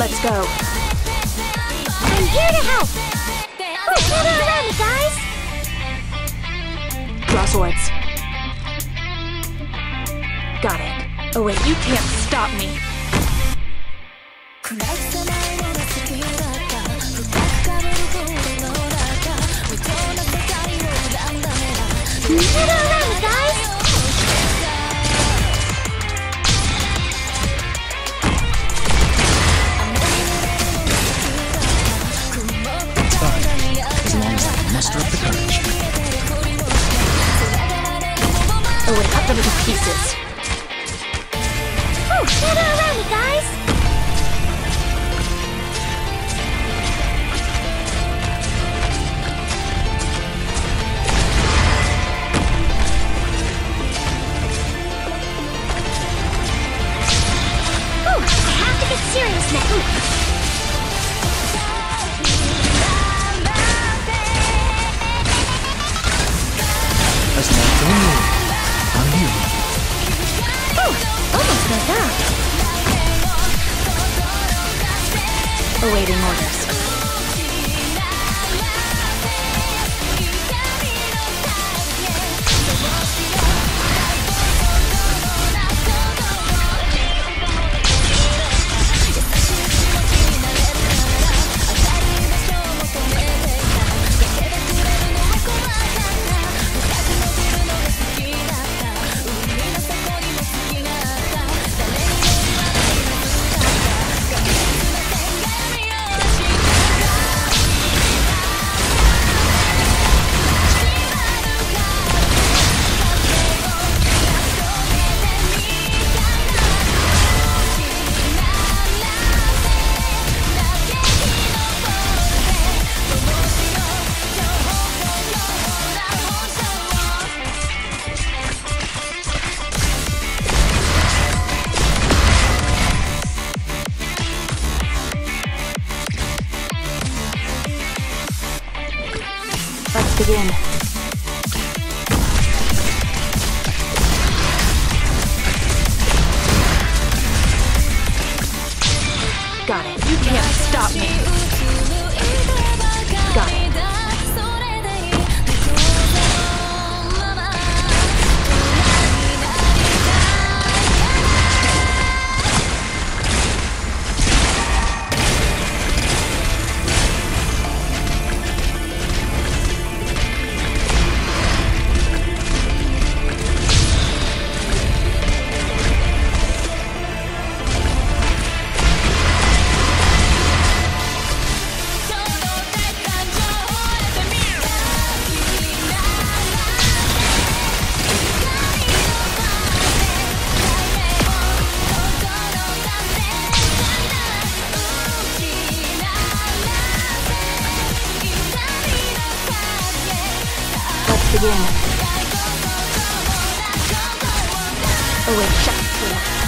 Let's go. I'm here to help. Oh, get out around, guys. Crosswords. Got it. Oh wait, you can't stop me. Get out! we'll cut them into pieces. Oh, shut up! Awaiting orders. begin. begin. Oh, wait, shut